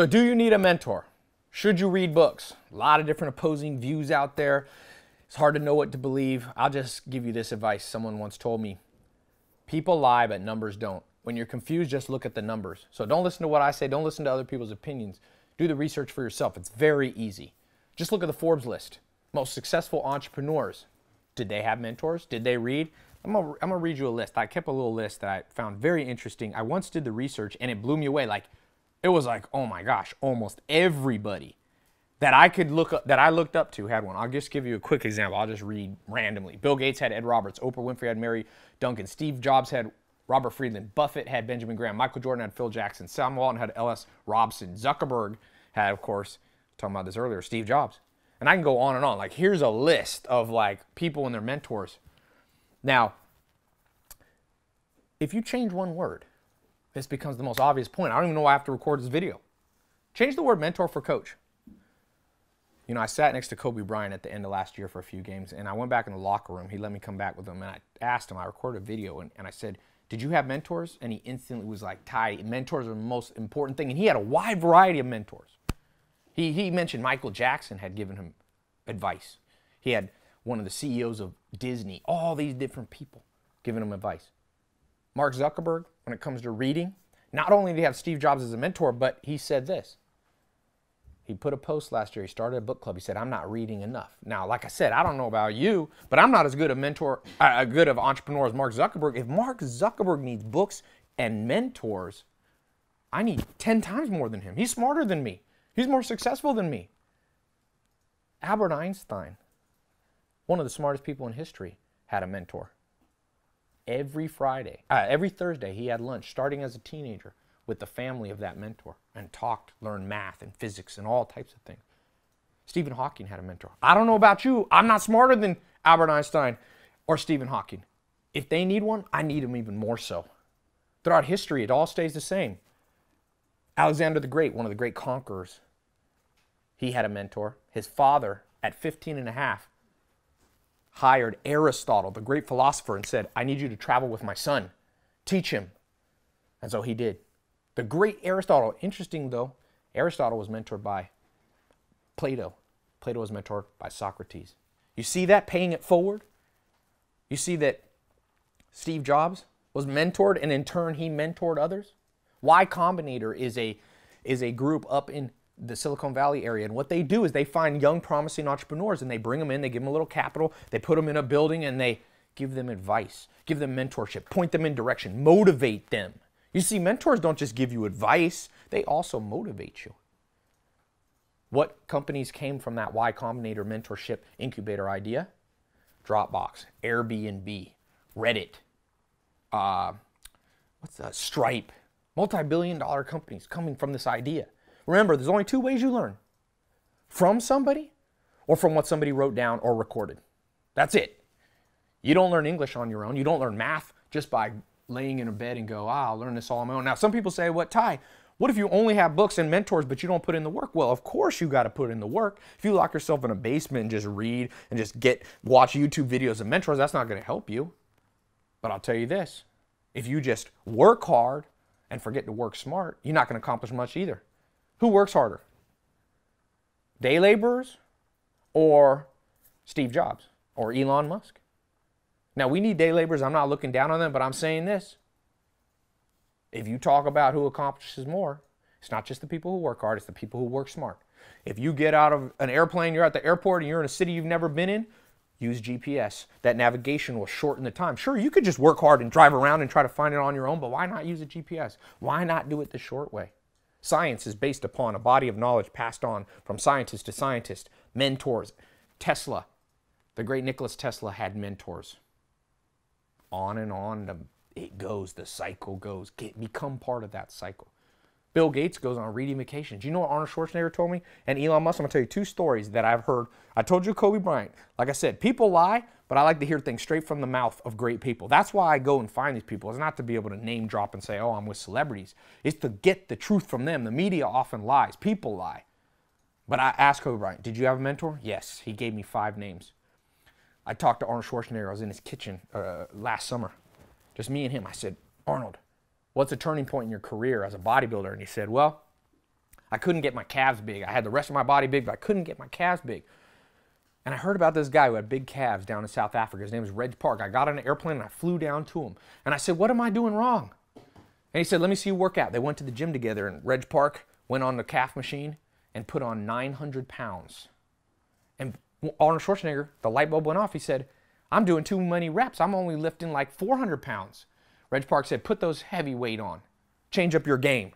So, do you need a mentor? Should you read books? A lot of different opposing views out there. It's hard to know what to believe. I'll just give you this advice. Someone once told me people lie, but numbers don't. When you're confused, just look at the numbers. So, don't listen to what I say, don't listen to other people's opinions. Do the research for yourself. It's very easy. Just look at the Forbes list. Most successful entrepreneurs. Did they have mentors? Did they read? I'm gonna, I'm gonna read you a list. I kept a little list that I found very interesting. I once did the research and it blew me away. Like, it was like, oh my gosh, almost everybody that I could look up, that I looked up to had one. I'll just give you a quick example. I'll just read randomly. Bill Gates had Ed Roberts. Oprah Winfrey had Mary Duncan. Steve Jobs had Robert Friedland. Buffett had Benjamin Graham. Michael Jordan had Phil Jackson. Sam Walton had Ellis Robson. Zuckerberg had, of course, talking about this earlier, Steve Jobs. And I can go on and on. Like, here's a list of like people and their mentors. Now, if you change one word, this becomes the most obvious point. I don't even know why I have to record this video. Change the word mentor for coach. You know, I sat next to Kobe Bryant at the end of last year for a few games, and I went back in the locker room. He let me come back with him, and I asked him, I recorded a video, and, and I said, Did you have mentors? And he instantly was like, Tai, mentors are the most important thing. And he had a wide variety of mentors. He, he mentioned Michael Jackson had given him advice. He had one of the CEOs of Disney, all these different people giving him advice. Mark Zuckerberg, when it comes to reading, not only did he have Steve Jobs as a mentor, but he said this. He put a post last year. He started a book club. He said, "I'm not reading enough." Now, like I said, I don't know about you, but I'm not as good a mentor, uh, good of entrepreneur as Mark Zuckerberg. If Mark Zuckerberg needs books and mentors, I need 10 times more than him. He's smarter than me. He's more successful than me. Albert Einstein, one of the smartest people in history, had a mentor. Every Friday, uh, every Thursday, he had lunch starting as a teenager with the family of that mentor and talked, learned math and physics and all types of things. Stephen Hawking had a mentor. I don't know about you. I'm not smarter than Albert Einstein or Stephen Hawking. If they need one, I need them even more so. Throughout history, it all stays the same. Alexander the Great, one of the great conquerors, he had a mentor. His father, at 15 and a half, hired Aristotle, the great philosopher, and said, I need you to travel with my son. Teach him. And so he did. The great Aristotle, interesting though, Aristotle was mentored by Plato. Plato was mentored by Socrates. You see that paying it forward? You see that Steve Jobs was mentored and in turn he mentored others? Y Combinator is a, is a group up in the Silicon Valley area. And what they do is they find young, promising entrepreneurs and they bring them in, they give them a little capital, they put them in a building, and they give them advice, give them mentorship, point them in direction, motivate them. You see, mentors don't just give you advice, they also motivate you. What companies came from that Y Combinator mentorship incubator idea? Dropbox, Airbnb, Reddit, uh, what's that? Stripe, multi billion dollar companies coming from this idea. Remember, there's only two ways you learn from somebody or from what somebody wrote down or recorded. That's it. You don't learn English on your own. You don't learn math just by laying in a bed and go, ah, I'll learn this all on my own. Now, some people say, what, Tai, what if you only have books and mentors, but you don't put in the work? Well, of course you got to put in the work. If you lock yourself in a basement and just read and just get watch YouTube videos of mentors, that's not going to help you. But I'll tell you this: if you just work hard and forget to work smart, you're not going to accomplish much either. Who works harder? Day laborers or Steve Jobs or Elon Musk? Now, we need day laborers. I'm not looking down on them, but I'm saying this. If you talk about who accomplishes more, it's not just the people who work hard, it's the people who work smart. If you get out of an airplane, you're at the airport, and you're in a city you've never been in, use GPS. That navigation will shorten the time. Sure, you could just work hard and drive around and try to find it on your own, but why not use a GPS? Why not do it the short way? Science is based upon a body of knowledge passed on from scientist to scientist, mentors. Tesla, the great Nicholas Tesla had mentors. On and on it goes, the cycle goes. Get, become part of that cycle. Bill Gates goes on reading vacations. You know what Arnold Schwarzenegger told me? And Elon Musk, I'm gonna tell you two stories that I've heard. I told you Kobe Bryant. Like I said, people lie, but I like to hear things straight from the mouth of great people. That's why I go and find these people. It's not to be able to name drop and say, oh, I'm with celebrities. It's to get the truth from them. The media often lies. People lie. But I asked Kobe Bryant, did you have a mentor? Yes. He gave me five names. I talked to Arnold Schwarzenegger. I was in his kitchen uh, last summer. Just me and him. I said, Arnold, what's a turning point in your career as a bodybuilder? And he said, Well, I couldn't get my calves big. I had the rest of my body big, but I couldn't get my calves big. And I heard about this guy who had big calves down in South Africa. His name was Reg Park. I got on an airplane and I flew down to him. And I said, What am I doing wrong? And he said, Let me see you work out. They went to the gym together, and Reg Park went on the calf machine and put on 900 pounds. And Arnold Schwarzenegger, the light bulb went off. He said, I'm doing too many reps. I'm only lifting like 400 pounds. Reg Park said, Put those heavy weight on. Change up your game.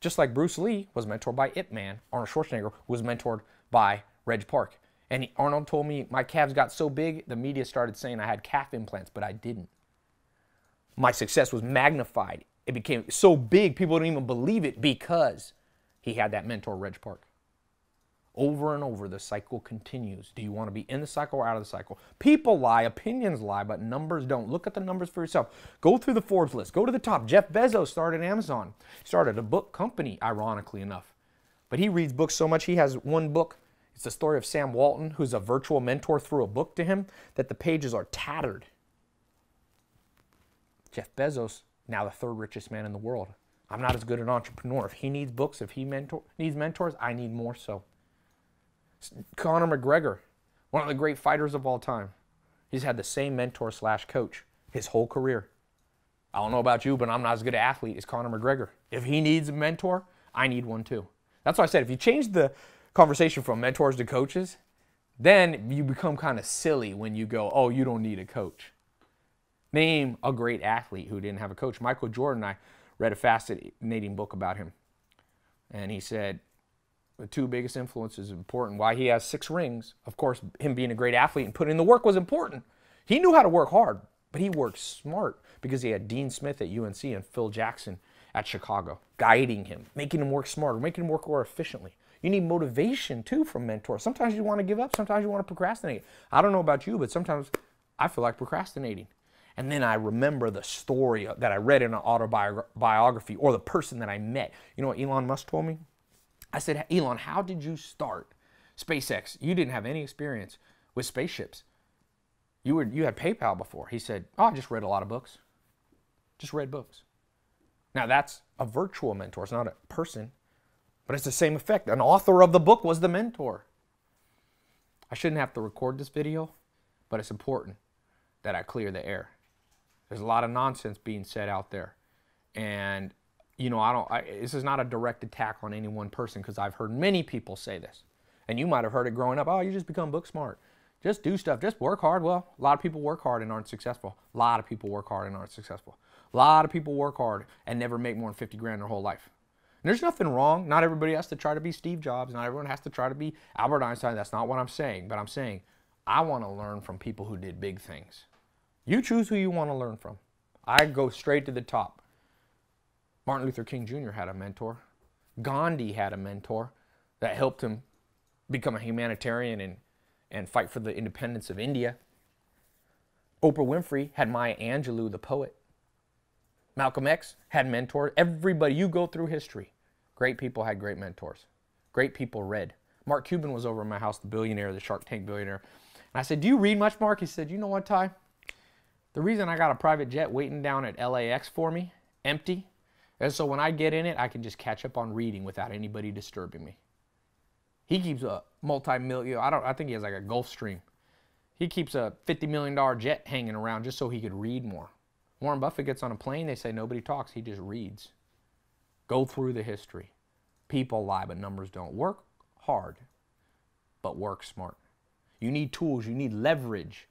Just like Bruce Lee was mentored by Ip Man, Arnold Schwarzenegger was mentored by Reg Park. And Arnold told me my calves got so big, the media started saying I had calf implants, but I didn't. My success was magnified. It became so big, people didn't even believe it because he had that mentor, Reg Park. Over and over, the cycle continues. Do you want to be in the cycle or out of the cycle? People lie, opinions lie, but numbers don't. Look at the numbers for yourself. Go through the Forbes list. Go to the top. Jeff Bezos started Amazon, started a book company, ironically enough. But he reads books so much, he has one book. It's the story of Sam Walton, who's a virtual mentor, threw a book to him that the pages are tattered. Jeff Bezos, now the third richest man in the world. I'm not as good an entrepreneur. If he needs books, if he mentor, needs mentors, I need more so. Conor McGregor, one of the great fighters of all time. He's had the same mentor slash coach his whole career. I don't know about you, but I'm not as good an athlete as Conor McGregor. If he needs a mentor, I need one too. That's why I said if you change the conversation from mentors to coaches, then you become kind of silly when you go, oh, you don't need a coach. Name a great athlete who didn't have a coach. Michael Jordan, I read a fascinating book about him. And he said the two biggest influences important. Why he has six rings. Of course, him being a great athlete and putting in the work was important. He knew how to work hard, but he worked smart because he had Dean Smith at UNC and Phil Jackson at Chicago, guiding him, making him work smarter, making him work more efficiently. You need motivation too from mentors. Sometimes you want to give up, sometimes you want to procrastinate. I don't know about you, but sometimes I feel like procrastinating. And then I remember the story that I read in an autobiography or the person that I met. You know what Elon Musk told me? I said, Elon, how did you start SpaceX? You didn't have any experience with spaceships. You were you had PayPal before. He said, Oh, I just read a lot of books. Just read books. Now that's a virtual mentor, it's not a person, but it's the same effect. An author of the book was the mentor. I shouldn't have to record this video, but it's important that I clear the air. There's a lot of nonsense being said out there. And you know, I don't, I, this is not a direct attack on any one person because I've heard many people say this. And you might have heard it growing up. Oh, you just become book smart. Just do stuff. Just work hard. Well, a lot of people work hard and aren't successful. A lot of people work hard and aren't successful. A lot of people work hard and never make more than 50 grand their whole life. And there's nothing wrong. Not everybody has to try to be Steve Jobs. Not everyone has to try to be Albert Einstein. That's not what I'm saying. But I'm saying I want to learn from people who did big things. You choose who you want to learn from. I go straight to the top. Martin Luther King Jr. had a mentor. Gandhi had a mentor that helped him become a humanitarian and, and fight for the independence of India. Oprah Winfrey had Maya Angelou, the poet. Malcolm X had mentors. Everybody, you go through history. Great people had great mentors. Great people read. Mark Cuban was over at my house, the billionaire, the Shark Tank billionaire. And I said, Do you read much, Mark? He said, You know what, Tai? The reason I got a private jet waiting down at LAX for me, empty, and so when I get in it, I can just catch up on reading without anybody disturbing me. He keeps a multi-million, I don't I think he has like a Gulfstream. He keeps a $50 million jet hanging around just so he could read more. Warren Buffett gets on a plane, they say nobody talks, he just reads. Go through the history. People lie, but numbers don't. Work hard, but work smart. You need tools, you need leverage.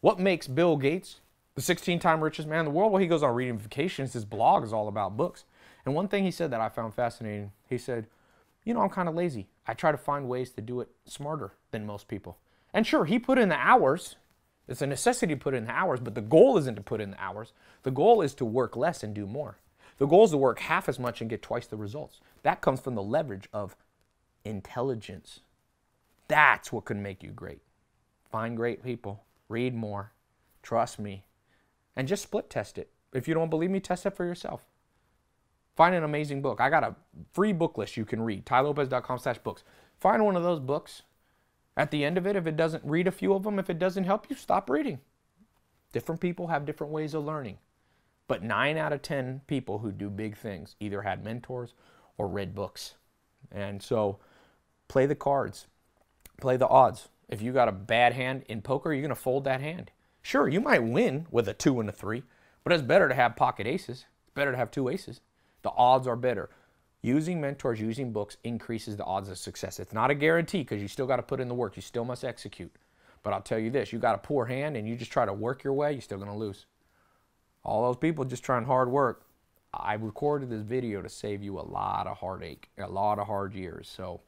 What makes Bill Gates the 16 time richest man in the world. Well, he goes on reading vacations. His blog is all about books. And one thing he said that I found fascinating he said, You know, I'm kind of lazy. I try to find ways to do it smarter than most people. And sure, he put in the hours. It's a necessity to put in the hours, but the goal isn't to put in the hours. The goal is to work less and do more. The goal is to work half as much and get twice the results. That comes from the leverage of intelligence. That's what can make you great. Find great people, read more, trust me, and just split test it. If you don't believe me, test it for yourself. Find an amazing book. I got a free book list you can read, tailopez.com slash books. Find one of those books. At the end of it, if it doesn't read a few of them, if it doesn't help you, stop reading. Different people have different ways of learning. But nine out of 10 people who do big things either had mentors or read books. And so play the cards, play the odds. If you got a bad hand in poker, you're going to fold that hand. Sure, you might win with a two and a three, but it's better to have pocket aces. It's better to have two aces. The odds are better. Using mentors, using books increases the odds of success. It's not a guarantee because you still got to put in the work. You still must execute. But I'll tell you this you got a poor hand and you just try to work your way, you're still going to lose. All those people just trying hard work. I recorded this video to save you a lot of heartache, a lot of hard years. So,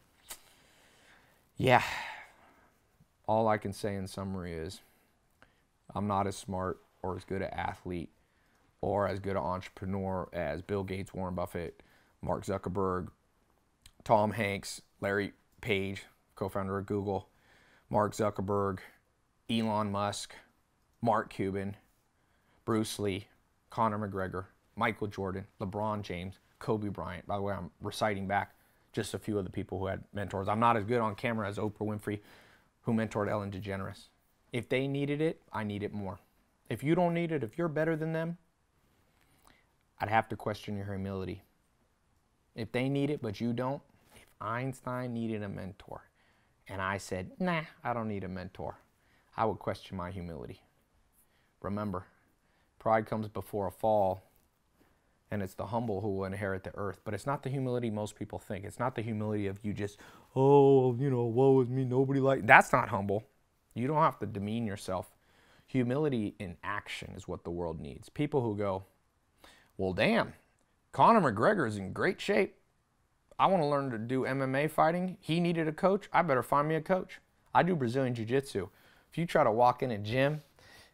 yeah, all I can say in summary is I'm not as smart or as good an athlete or as good an entrepreneur as Bill Gates, Warren Buffett, Mark Zuckerberg, Tom Hanks, Larry Page, co founder of Google, Mark Zuckerberg, Elon Musk, Mark Cuban, Bruce Lee, Conor McGregor, Michael Jordan, LeBron James, Kobe Bryant. By the way, I'm reciting back just a few of the people who had mentors. I'm not as good on camera as Oprah Winfrey, who mentored Ellen DeGeneres. If they needed it, I need it more. If you don't need it, if you're better than them, I'd have to question your humility. If they need it, but you don't, if Einstein needed a mentor and I said, nah, I don't need a mentor, I would question my humility. Remember, pride comes before a fall, and it's the humble who will inherit the earth. But it's not the humility most people think. It's not the humility of you just, oh, you know, woe is me, nobody like. That's not humble. You don't have to demean yourself. Humility in action is what the world needs. People who go, well, damn, Conor McGregor is in great shape. I want to learn to do MMA fighting. He needed a coach. I better find me a coach. I do Brazilian Jiu Jitsu. If you try to walk in a gym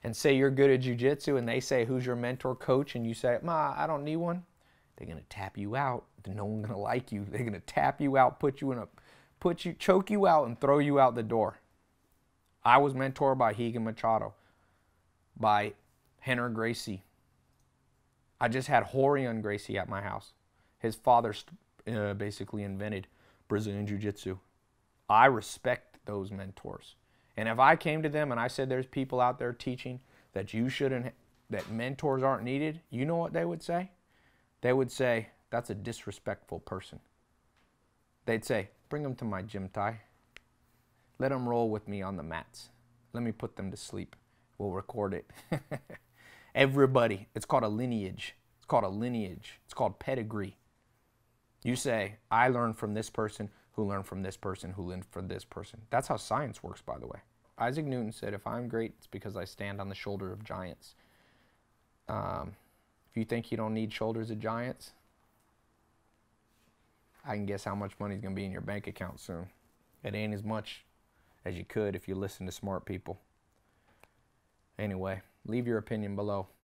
and say you're good at Jiu Jitsu and they say, Who's your mentor coach? and you say, Ma, I don't need one, they're going to tap you out. No one's going to like you. They're going to tap you out, put you in a, put you, choke you out, and throw you out the door. I was mentored by Rigan Machado, by Rener Gracie, I just had Rorion Gracie at my house. His father uh, basically invented Brazilian Jiu Jitsu. I respect those mentors. And if I came to them and I said there's people out there teaching that you shouldn't, that mentors aren't needed, you know what they would say? They would say, that's a disrespectful person. They'd say, bring them to my gym Tai. Let them roll with me on the mats. Let me put them to sleep. We'll record it. Everybody. It's called a lineage. It's called a lineage. It's called pedigree. You say, I learned from this person who learned from this person who learned from this person. That's how science works, by the way. Isaac Newton said, if I'm great, it's because I stand on the shoulder of giants. Um, if you think you don't need shoulders of giants, I can guess how much money is going to be in your bank account soon. It ain't as much as you could if you listen to smart people. Anyway, leave your opinion below.